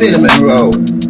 cinnamon roll.